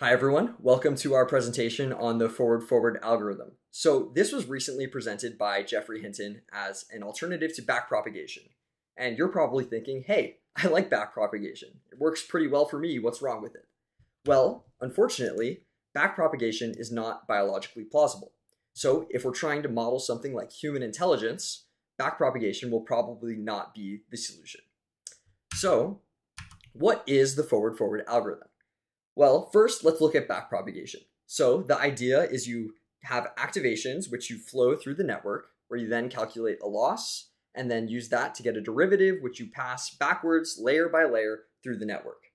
Hi everyone, welcome to our presentation on the forward-forward algorithm. So this was recently presented by Geoffrey Hinton as an alternative to backpropagation. And you're probably thinking, hey, I like backpropagation. It works pretty well for me, what's wrong with it? Well, unfortunately, backpropagation is not biologically plausible. So if we're trying to model something like human intelligence, backpropagation will probably not be the solution. So what is the forward-forward algorithm? Well, first, let's look at backpropagation. So the idea is you have activations which you flow through the network, where you then calculate a loss, and then use that to get a derivative which you pass backwards layer by layer through the network.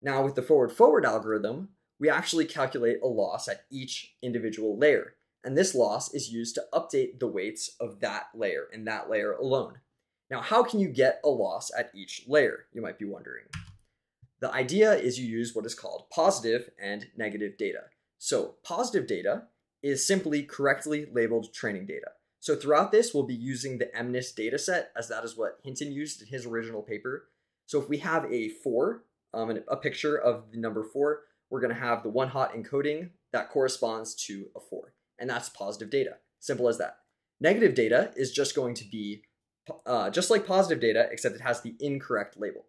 Now with the forward-forward algorithm, we actually calculate a loss at each individual layer. And this loss is used to update the weights of that layer and that layer alone. Now, how can you get a loss at each layer, you might be wondering. The idea is you use what is called positive and negative data. So positive data is simply correctly labeled training data. So throughout this, we'll be using the MNIST dataset as that is what Hinton used in his original paper. So if we have a four, um, a picture of the number four, we're gonna have the one hot encoding that corresponds to a four. And that's positive data, simple as that. Negative data is just going to be uh, just like positive data, except it has the incorrect label.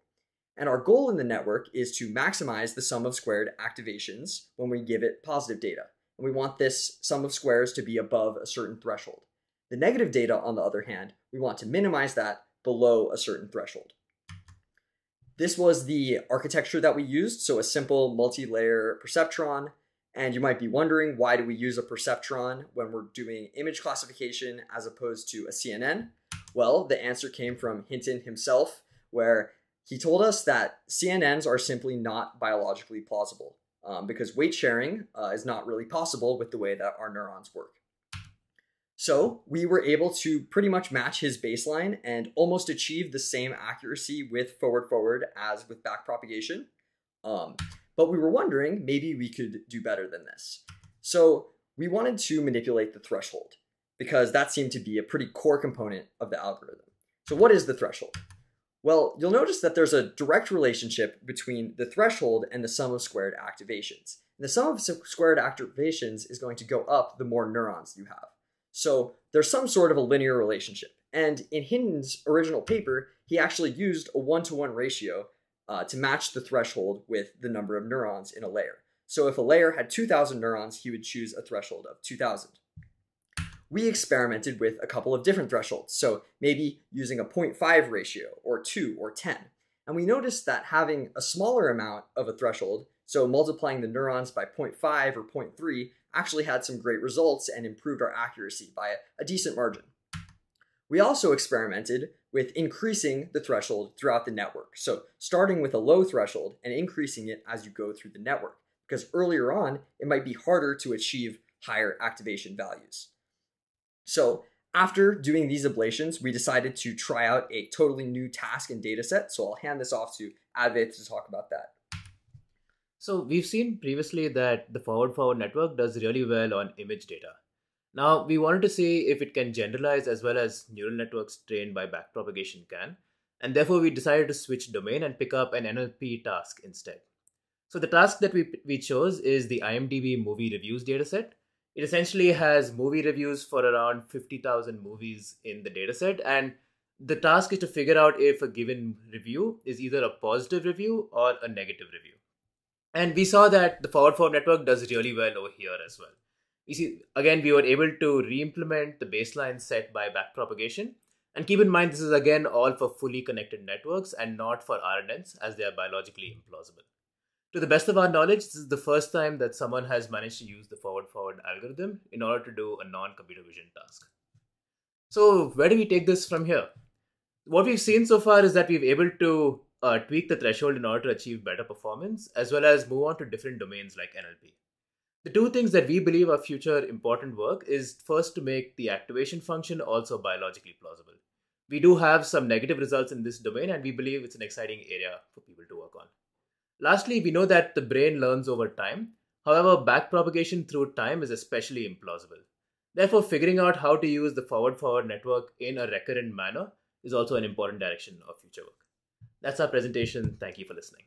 And our goal in the network is to maximize the sum of squared activations when we give it positive data. And we want this sum of squares to be above a certain threshold. The negative data, on the other hand, we want to minimize that below a certain threshold. This was the architecture that we used, so a simple multi-layer perceptron. And you might be wondering, why do we use a perceptron when we're doing image classification as opposed to a CNN? Well, the answer came from Hinton himself, where he told us that CNNs are simply not biologically plausible um, because weight sharing uh, is not really possible with the way that our neurons work. So we were able to pretty much match his baseline and almost achieve the same accuracy with forward forward as with backpropagation. Um, but we were wondering maybe we could do better than this. So we wanted to manipulate the threshold because that seemed to be a pretty core component of the algorithm. So what is the threshold? Well, you'll notice that there's a direct relationship between the threshold and the sum of squared activations. And the sum of squared activations is going to go up the more neurons you have. So there's some sort of a linear relationship. And in Hinton's original paper, he actually used a one-to-one -one ratio uh, to match the threshold with the number of neurons in a layer. So if a layer had 2,000 neurons, he would choose a threshold of 2,000 we experimented with a couple of different thresholds. So maybe using a 0.5 ratio or 2 or 10. And we noticed that having a smaller amount of a threshold, so multiplying the neurons by 0.5 or 0.3, actually had some great results and improved our accuracy by a, decent margin. We also experimented with increasing the threshold throughout the network. So starting with a low threshold and increasing it as you go through the network, because earlier on, it might be harder to achieve higher activation values. So after doing these ablations, we decided to try out a totally new task and data set. So I'll hand this off to Advait to talk about that. So we've seen previously that the forward-forward network does really well on image data. Now we wanted to see if it can generalize as well as neural networks trained by backpropagation can. And therefore we decided to switch domain and pick up an NLP task instead. So the task that we, we chose is the IMDb movie reviews dataset it essentially has movie reviews for around 50,000 movies in the dataset. And the task is to figure out if a given review is either a positive review or a negative review. And we saw that the forward forward network does really well over here as well. You see, again, we were able to re-implement the baseline set by backpropagation. And keep in mind, this is again all for fully connected networks and not for RNNs as they are biologically implausible to the best of our knowledge, this is the first time that someone has managed to use the forward forward algorithm in order to do a non computer vision task. So, where do we take this from here? What we've seen so far is that we've able to uh, tweak the threshold in order to achieve better performance, as well as move on to different domains like NLP. The two things that we believe are future important work is first to make the activation function also biologically plausible. We do have some negative results in this domain, and we believe it's an exciting area for people to work on. Lastly, we know that the brain learns over time. However, backpropagation through time is especially implausible. Therefore, figuring out how to use the forward forward network in a recurrent manner is also an important direction of future work. That's our presentation. Thank you for listening.